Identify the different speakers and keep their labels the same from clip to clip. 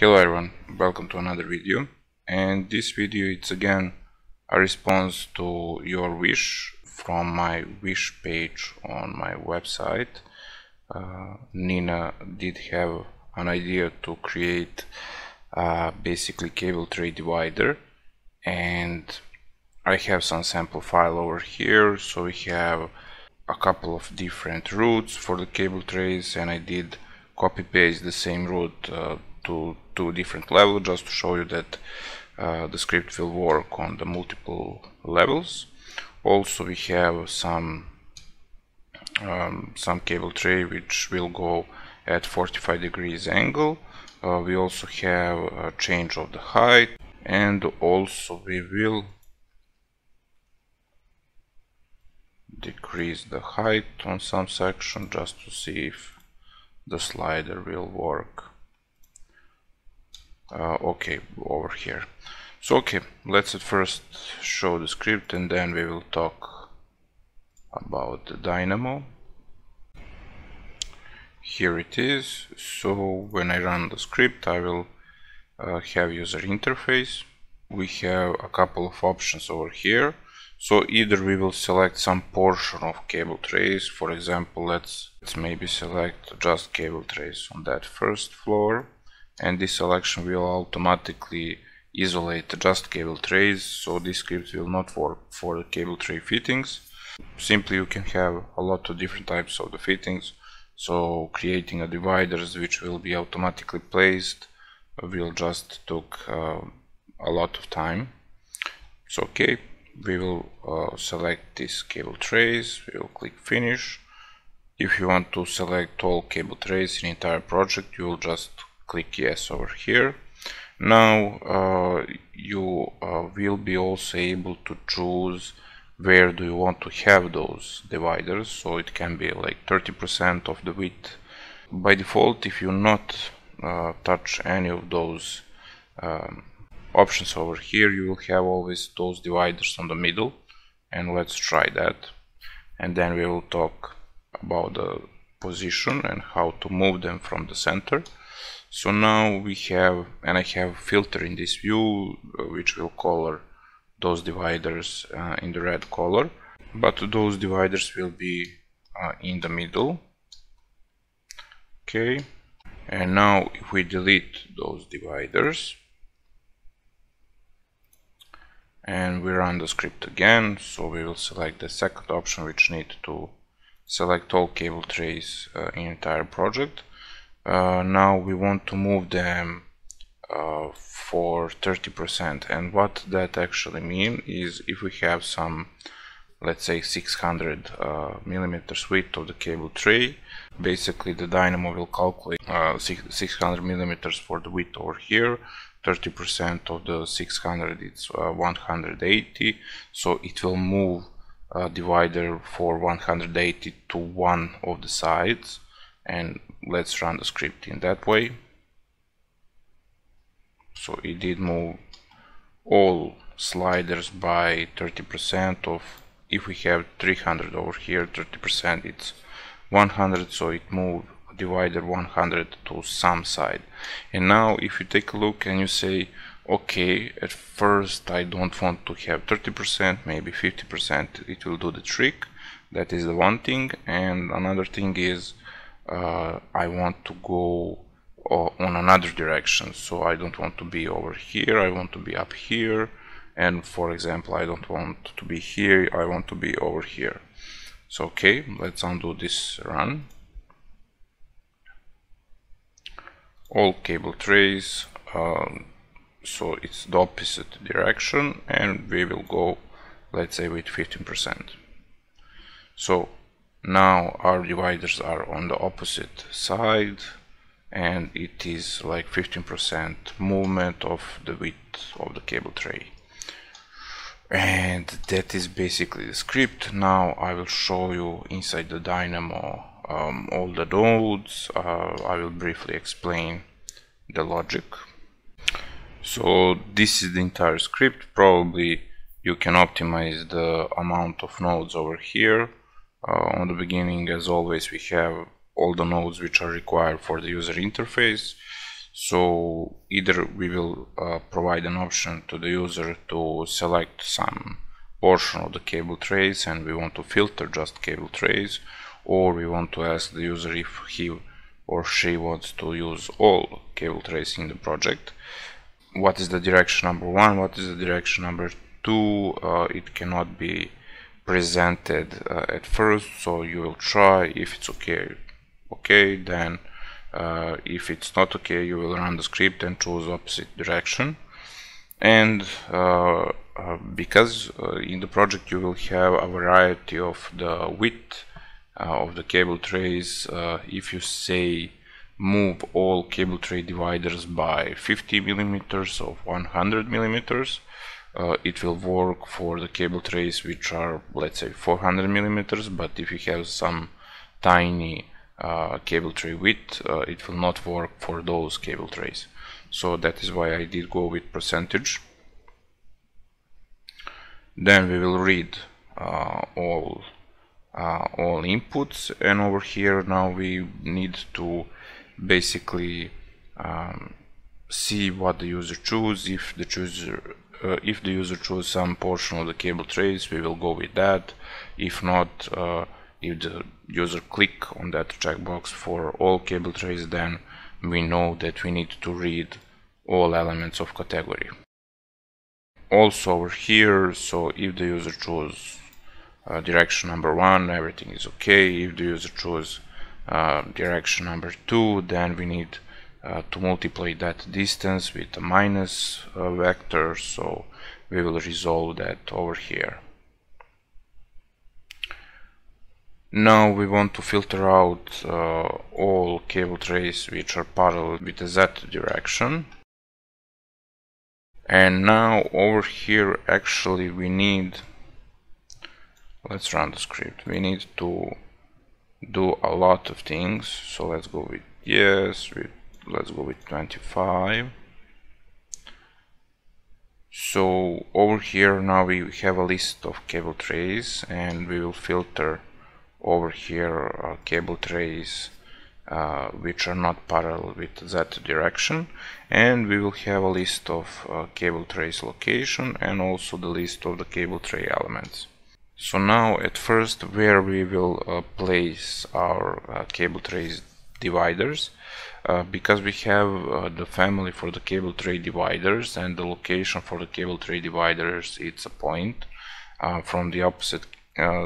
Speaker 1: Hello everyone, welcome to another video. And this video it's again a response to your wish from my wish page on my website. Uh, Nina did have an idea to create a basically cable tray divider. And I have some sample file over here. So we have a couple of different routes for the cable trays. And I did copy paste the same route uh, to two different levels just to show you that uh, the script will work on the multiple levels. Also we have some um, some cable tray which will go at 45 degrees angle. Uh, we also have a change of the height. And also we will decrease the height on some section just to see if the slider will work uh, okay over here. So okay let's at first show the script and then we will talk about the dynamo. Here it is. So when I run the script I will uh, have user interface. We have a couple of options over here. So either we will select some portion of cable trays. For example let's, let's maybe select just cable trays on that first floor and this selection will automatically isolate just cable trays so this script will not work for the cable tray fittings. Simply you can have a lot of different types of the fittings so creating a dividers which will be automatically placed will just took uh, a lot of time. So okay we will uh, select these cable trays we will click finish. If you want to select all cable trays in entire project you will just click yes over here. Now uh, you uh, will be also able to choose where do you want to have those dividers. So it can be like 30% of the width. By default if you not uh, touch any of those um, options over here you will have always those dividers on the middle. And let's try that. And then we will talk about the position and how to move them from the center so now we have and I have filter in this view uh, which will color those dividers uh, in the red color. But those dividers will be uh, in the middle. Okay. And now if we delete those dividers and we run the script again so we will select the second option which need to select all cable trays uh, in entire project uh, now we want to move them uh, for 30% and what that actually mean is if we have some let's say 600 uh, millimeters width of the cable tray basically the dynamo will calculate uh, 600 millimeters for the width over here 30% of the 600 it's uh, 180 so it will move a divider for 180 to one of the sides. And let's run the script in that way. So it did move all sliders by 30% of if we have 300 over here 30% it's 100 so it moved divider 100 to some side. And now if you take a look and you say okay at first I don't want to have 30% maybe 50% it will do the trick. That is the one thing. And another thing is uh, I want to go uh, on another direction. So I don't want to be over here I want to be up here. And for example I don't want to be here I want to be over here. So okay let's undo this run. All cable trays um, so it's the opposite direction and we will go let's say with 15% so now our dividers are on the opposite side and it is like 15% movement of the width of the cable tray. And that is basically the script. Now I will show you inside the dynamo um, all the nodes. Uh, I will briefly explain the logic. So this is the entire script. Probably you can optimize the amount of nodes over here on the beginning as always we have all the nodes which are required for the user interface. So either we will uh, provide an option to the user to select some portion of the cable trays and we want to filter just cable trays or we want to ask the user if he or she wants to use all cable trays in the project. What is the direction number one? What is the direction number two? Uh, it cannot be presented uh, at first so you will try. If it's okay okay then uh, if it's not okay you will run the script and choose opposite direction. And uh, uh, because uh, in the project you will have a variety of the width uh, of the cable trays if you say move all cable tray dividers by 50 millimeters of 100 millimeters it will work for the cable trays which are let's say 400 millimeters but if you have some tiny uh, cable tray width uh, it will not work for those cable trays. So that is why I did go with percentage. Then we will read uh, all uh, all inputs and over here now we need to basically um, see what the user choose. If the user uh, if the user choose some portion of the cable trays we will go with that. If not uh, if the user click on that checkbox for all cable trays then we know that we need to read all elements of category. Also over here so if the user choose uh, direction number one everything is okay. If the user choose uh, direction number two then we need uh, to multiply that distance with a minus uh, vector so we will resolve that over here Now we want to filter out uh, all cable trays which are parallel with the z direction. And now over here actually we need, let's run the script, we need to do a lot of things. So let's go with yes, with, let's go with 25. So over here now we have a list of cable trays and we will filter over here uh, cable trays uh, which are not parallel with that direction and we will have a list of uh, cable trays location and also the list of the cable tray elements. So now at first where we will uh, place our uh, cable trays dividers uh, because we have the family for the cable tray dividers and the location for the cable tray dividers it's a point. From the opposite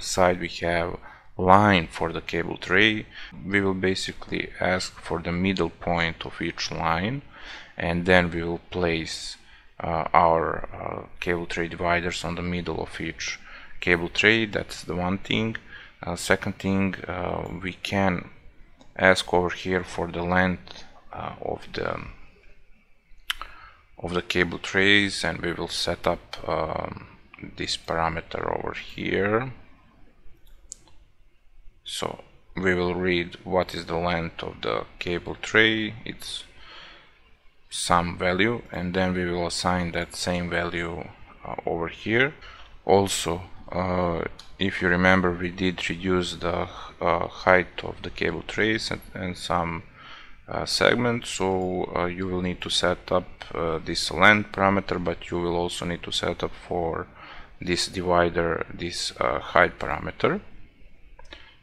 Speaker 1: side we have line for the cable tray. We will basically ask for the middle point of each line and then we will place uh, our uh, cable tray dividers on the middle of each cable tray. That's the one thing. Uh, second thing uh, we can ask over here for the length uh, of the of the cable trays and we will set up um, this parameter over here. So we will read what is the length of the cable tray it's some value and then we will assign that same value uh, over here. Also uh, if you remember we did reduce the uh, height of the cable trays and, and some uh, segments. So uh, you will need to set up uh, this length parameter but you will also need to set up for this divider this height parameter.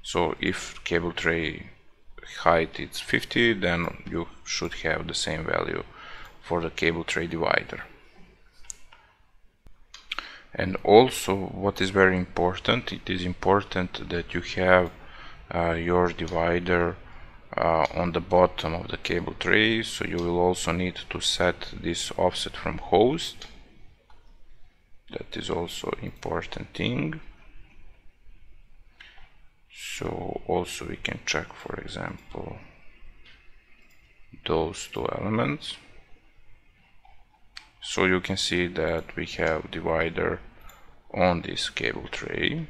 Speaker 1: So if cable tray height is 50 then you should have the same value for the cable tray divider and also what is very important it is important that you have uh, your divider uh, on the bottom of the cable tray. So you will also need to set this offset from host. That is also important thing. So also we can check for example those two elements so you can see that we have divider on this cable tray.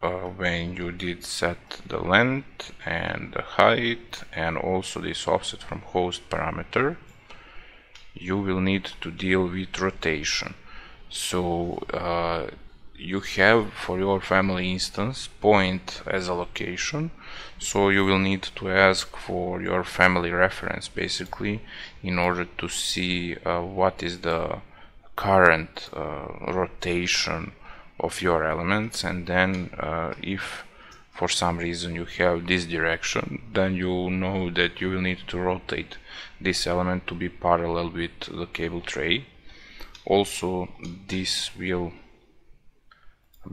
Speaker 1: Uh, when you did set the length and the height and also this offset from host parameter you will need to deal with rotation. So uh, you have for your family instance point as a location. So you will need to ask for your family reference basically in order to see uh, what is the current uh, rotation of your elements. And then uh, if for some reason you have this direction then you know that you will need to rotate this element to be parallel with the cable tray. Also this will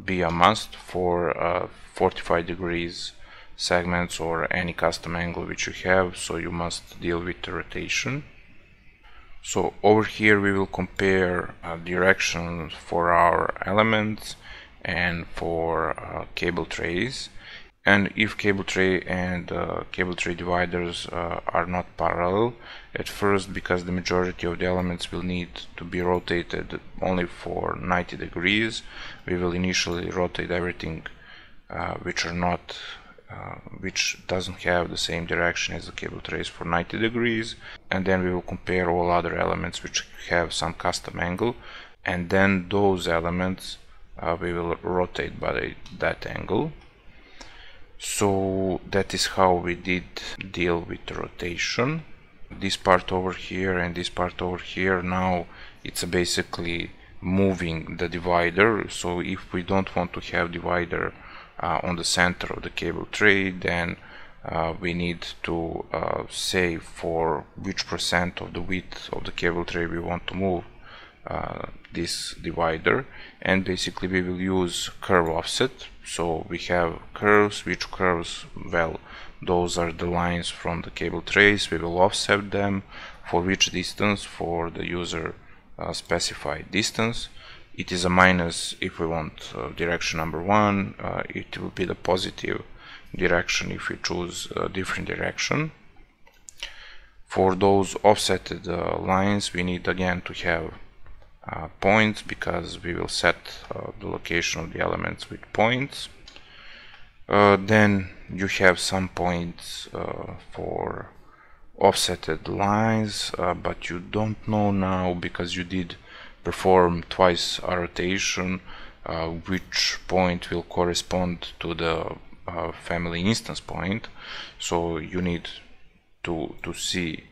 Speaker 1: be a must for uh, 45 degrees segments or any custom angle which you have so you must deal with the rotation. So over here we will compare uh, directions for our elements and for uh, cable trays and if cable tray and uh, cable tray dividers uh, are not parallel at first because the majority of the elements will need to be rotated only for 90 degrees we will initially rotate everything uh, which are not uh, which doesn't have the same direction as the cable trays for 90 degrees. And then we will compare all other elements which have some custom angle. And then those elements uh, we will rotate by that angle so that is how we did deal with rotation. This part over here and this part over here now it's basically moving the divider. So if we don't want to have divider uh, on the center of the cable tray then uh, we need to uh, say for which percent of the width of the cable tray we want to move uh, this divider. And basically we will use curve offset. So we have curves which curves well those are the lines from the cable trays we will offset them for which distance? For the user uh, specified distance. It is a minus if we want uh, direction number one. Uh, it will be the positive direction if we choose a different direction. For those offsetted uh, lines we need again to have uh, points because we will set uh, the location of the elements with points. Uh, then you have some points uh, for offsetted lines uh, but you don't know now because you did perform twice a rotation uh, which point will correspond to the family instance point. So you need to to see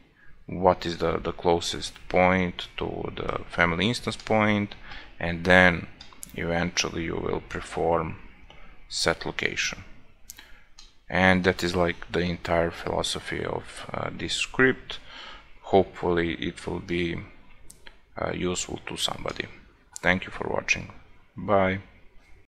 Speaker 1: what is the, the closest point to the family instance point and then eventually you will perform set location. And that is like the entire philosophy of uh, this script. Hopefully it will be uh, useful to somebody. Thank you for watching. Bye